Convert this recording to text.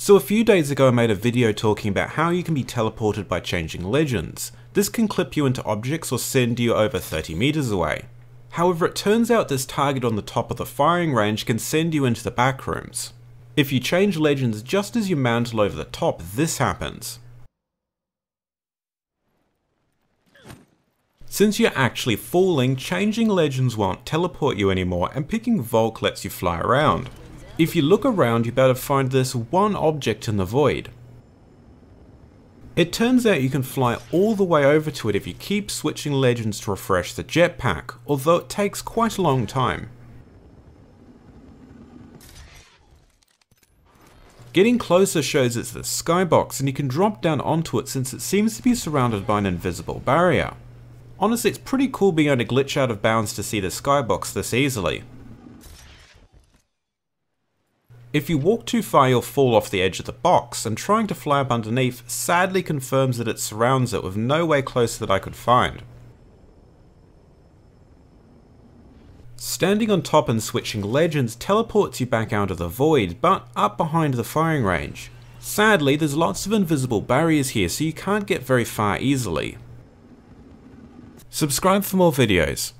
So a few days ago I made a video talking about how you can be teleported by changing legends. This can clip you into objects or send you over 30 meters away. However, it turns out this target on the top of the firing range can send you into the back rooms. If you change legends just as you mantle over the top, this happens. Since you're actually falling, changing legends won't teleport you anymore and picking Valk lets you fly around. If you look around you'll be able to find this one object in the void. It turns out you can fly all the way over to it if you keep switching legends to refresh the jetpack, although it takes quite a long time. Getting closer shows it's the skybox and you can drop down onto it since it seems to be surrounded by an invisible barrier. Honestly, it's pretty cool being able to glitch out of bounds to see the skybox this easily. If you walk too far you'll fall off the edge of the box, and trying to fly up underneath sadly confirms that it surrounds it with no way closer that I could find. Standing on top and switching legends teleports you back out of the void, but up behind the firing range. Sadly, there's lots of invisible barriers here so you can't get very far easily. Subscribe for more videos.